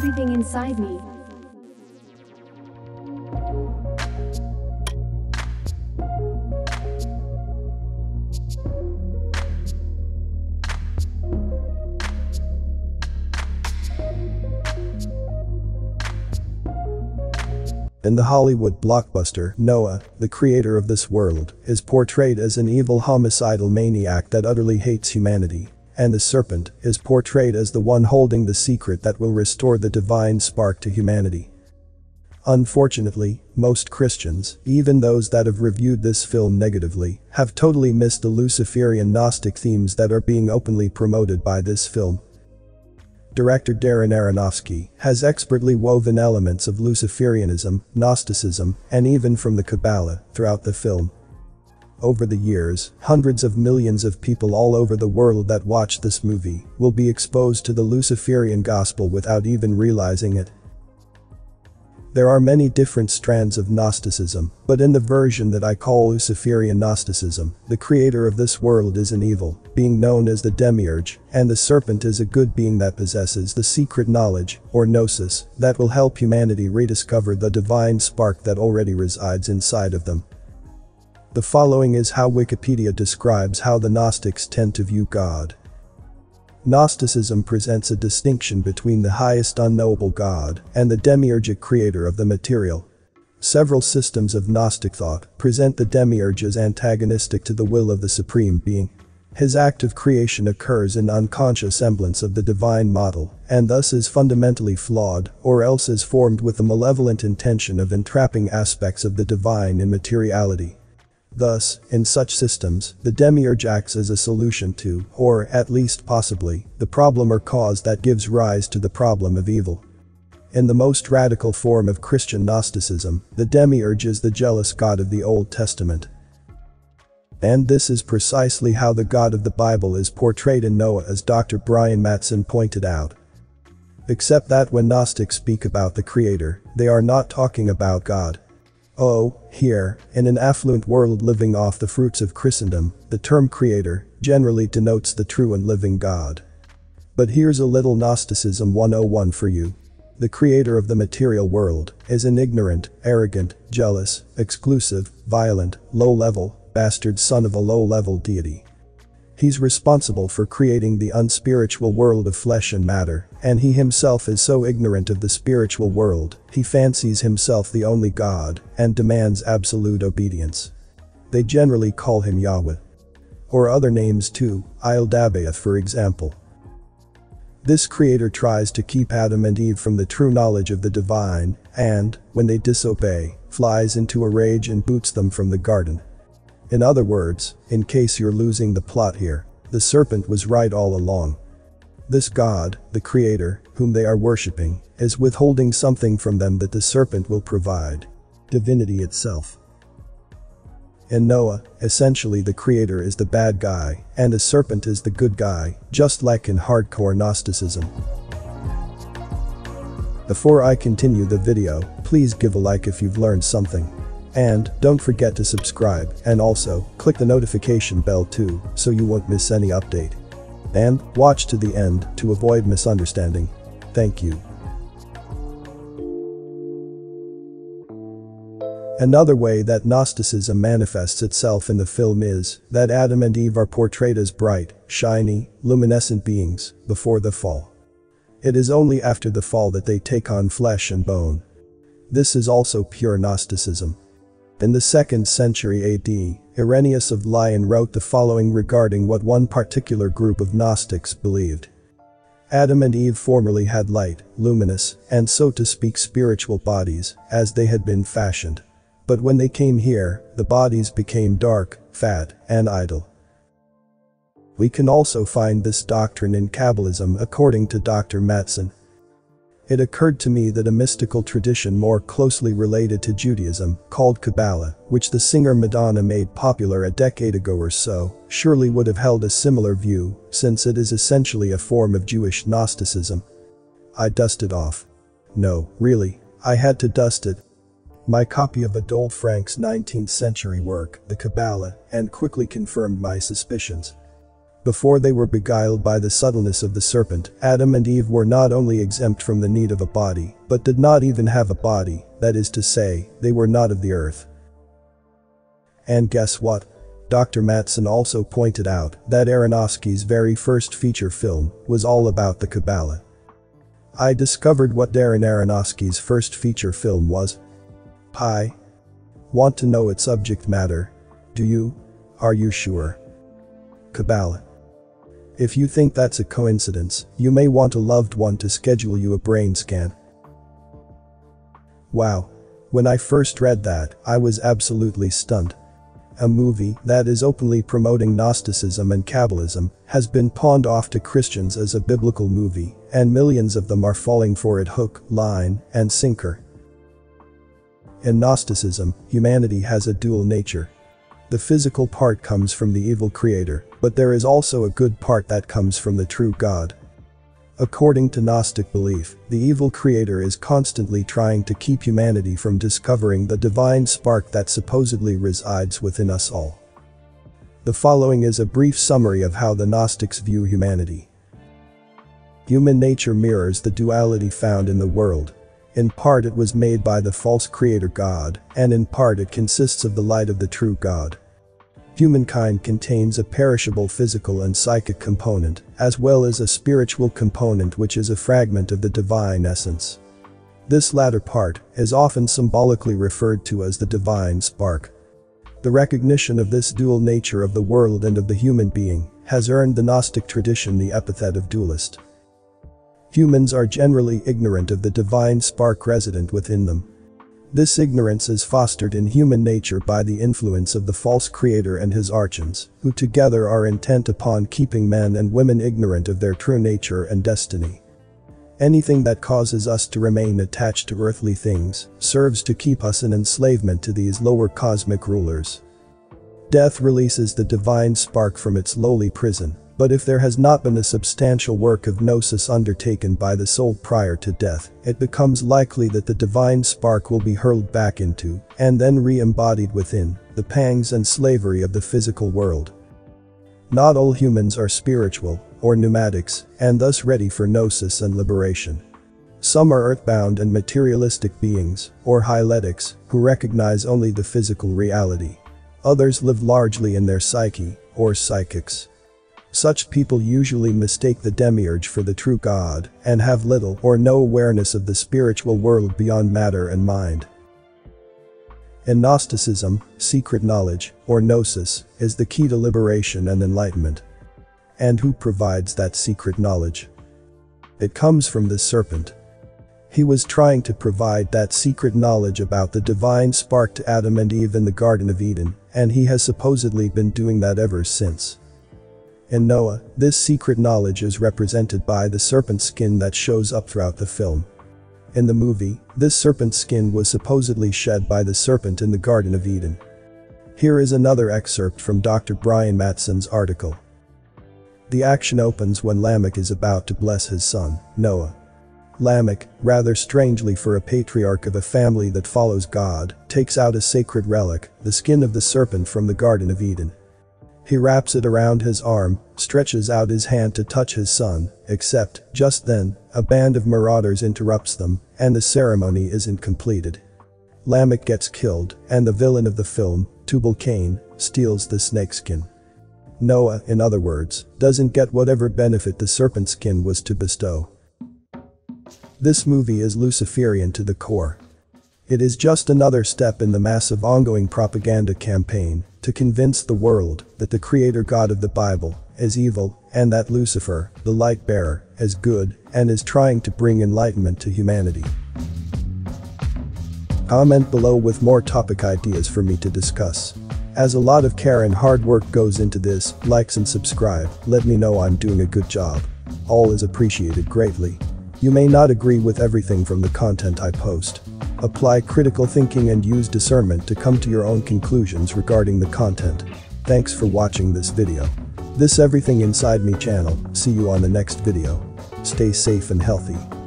everything inside me. In the Hollywood blockbuster, Noah, the creator of this world, is portrayed as an evil homicidal maniac that utterly hates humanity. And the serpent is portrayed as the one holding the secret that will restore the divine spark to humanity. Unfortunately, most Christians, even those that have reviewed this film negatively, have totally missed the Luciferian Gnostic themes that are being openly promoted by this film. Director Darren Aronofsky has expertly woven elements of Luciferianism, Gnosticism, and even from the Kabbalah throughout the film. Over the years, hundreds of millions of people all over the world that watch this movie will be exposed to the Luciferian gospel without even realizing it. There are many different strands of Gnosticism, but in the version that I call Luciferian Gnosticism, the creator of this world is an evil, being known as the Demiurge, and the serpent is a good being that possesses the secret knowledge, or gnosis, that will help humanity rediscover the divine spark that already resides inside of them. The following is how Wikipedia describes how the Gnostics tend to view God. Gnosticism presents a distinction between the highest unknowable God and the demiurgic creator of the material. Several systems of Gnostic thought present the demiurge as antagonistic to the will of the supreme being. His act of creation occurs in unconscious semblance of the divine model, and thus is fundamentally flawed, or else is formed with the malevolent intention of entrapping aspects of the divine in materiality. Thus, in such systems, the demiurge acts as a solution to, or at least possibly, the problem or cause that gives rise to the problem of evil. In the most radical form of Christian Gnosticism, the demiurge is the jealous God of the Old Testament. And this is precisely how the God of the Bible is portrayed in Noah as Dr. Brian Mattson pointed out. Except that when Gnostics speak about the Creator, they are not talking about God, Oh, here, in an affluent world living off the fruits of Christendom, the term creator generally denotes the true and living God. But here's a little Gnosticism 101 for you. The creator of the material world is an ignorant, arrogant, jealous, exclusive, violent, low-level, bastard son of a low-level deity. He's responsible for creating the unspiritual world of flesh and matter, and he himself is so ignorant of the spiritual world, he fancies himself the only God, and demands absolute obedience. They generally call him Yahweh. Or other names too, Ialdabaoth for example. This creator tries to keep Adam and Eve from the true knowledge of the divine, and, when they disobey, flies into a rage and boots them from the garden. In other words, in case you're losing the plot here, the serpent was right all along. This God, the creator, whom they are worshipping, is withholding something from them that the serpent will provide. Divinity itself. In Noah, essentially the creator is the bad guy, and the serpent is the good guy, just like in hardcore Gnosticism. Before I continue the video, please give a like if you've learned something. And don't forget to subscribe and also click the notification bell too so you won't miss any update. And watch to the end to avoid misunderstanding. Thank you. Another way that Gnosticism manifests itself in the film is that Adam and Eve are portrayed as bright, shiny, luminescent beings before the fall. It is only after the fall that they take on flesh and bone. This is also pure Gnosticism. In the 2nd century AD, Irenaeus of Lyon wrote the following regarding what one particular group of Gnostics believed. Adam and Eve formerly had light, luminous, and so to speak spiritual bodies, as they had been fashioned. But when they came here, the bodies became dark, fat, and idle. We can also find this doctrine in Kabbalism according to Dr. Mattson. It occurred to me that a mystical tradition more closely related to Judaism, called Kabbalah, which the singer Madonna made popular a decade ago or so, surely would have held a similar view, since it is essentially a form of Jewish Gnosticism. I dusted off. No, really, I had to dust it. My copy of Adolphe Franck's 19th century work, The Kabbalah, and quickly confirmed my suspicions. Before they were beguiled by the subtleness of the serpent, Adam and Eve were not only exempt from the need of a body, but did not even have a body, that is to say, they were not of the earth. And guess what? Dr. Mattson also pointed out that Aronofsky's very first feature film was all about the Kabbalah. I discovered what Darren Aronofsky's first feature film was. Pi. Want to know its subject matter? Do you? Are you sure? Kabbalah. If you think that's a coincidence, you may want a loved one to schedule you a brain scan. Wow. When I first read that, I was absolutely stunned a movie that is openly promoting Gnosticism and Kabbalism, has been pawned off to Christians as a biblical movie, and millions of them are falling for it hook, line, and sinker. In Gnosticism, humanity has a dual nature. The physical part comes from the evil creator, but there is also a good part that comes from the true God. According to Gnostic belief, the evil creator is constantly trying to keep humanity from discovering the divine spark that supposedly resides within us all. The following is a brief summary of how the Gnostics view humanity. Human nature mirrors the duality found in the world. In part it was made by the false creator God, and in part it consists of the light of the true God. Humankind contains a perishable physical and psychic component, as well as a spiritual component which is a fragment of the divine essence. This latter part is often symbolically referred to as the divine spark. The recognition of this dual nature of the world and of the human being has earned the Gnostic tradition the epithet of dualist. Humans are generally ignorant of the divine spark resident within them. This ignorance is fostered in human nature by the influence of the false creator and his archons, who together are intent upon keeping men and women ignorant of their true nature and destiny. Anything that causes us to remain attached to earthly things serves to keep us in enslavement to these lower cosmic rulers. Death releases the divine spark from its lowly prison, but if there has not been a substantial work of gnosis undertaken by the soul prior to death, it becomes likely that the divine spark will be hurled back into, and then re-embodied within, the pangs and slavery of the physical world. Not all humans are spiritual, or pneumatics, and thus ready for gnosis and liberation. Some are earthbound and materialistic beings, or hyletics, who recognize only the physical reality. Others live largely in their psyche, or psychics. Such people usually mistake the demiurge for the true God and have little or no awareness of the spiritual world beyond matter and mind. In Gnosticism, secret knowledge, or gnosis, is the key to liberation and enlightenment. And who provides that secret knowledge? It comes from the serpent. He was trying to provide that secret knowledge about the divine spark to Adam and Eve in the Garden of Eden, and he has supposedly been doing that ever since. In Noah, this secret knowledge is represented by the serpent skin that shows up throughout the film. In the movie, this serpent skin was supposedly shed by the serpent in the Garden of Eden. Here is another excerpt from Dr. Brian Mattson's article. The action opens when Lamech is about to bless his son, Noah. Lamech, rather strangely for a patriarch of a family that follows God, takes out a sacred relic, the skin of the serpent from the Garden of Eden. He wraps it around his arm, stretches out his hand to touch his son, except, just then, a band of marauders interrupts them, and the ceremony isn't completed. Lamech gets killed, and the villain of the film, Tubal Cain, steals the snakeskin. Noah, in other words, doesn't get whatever benefit the serpent skin was to bestow. This movie is Luciferian to the core. It is just another step in the massive ongoing propaganda campaign to convince the world that the creator God of the Bible is evil and that Lucifer, the light bearer, is good and is trying to bring enlightenment to humanity. Comment below with more topic ideas for me to discuss. As a lot of care and hard work goes into this, likes and subscribe, let me know I'm doing a good job. All is appreciated greatly. You may not agree with everything from the content I post. Apply critical thinking and use discernment to come to your own conclusions regarding the content. Thanks for watching this video. This Everything Inside Me channel, see you on the next video. Stay safe and healthy.